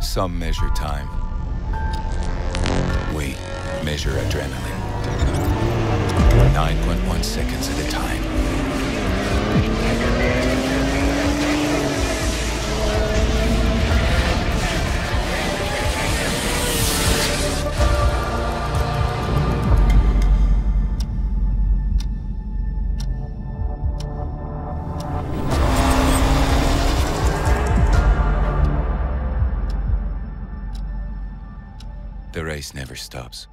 Some measure time. We measure adrenaline. 9.1 seconds The race never stops.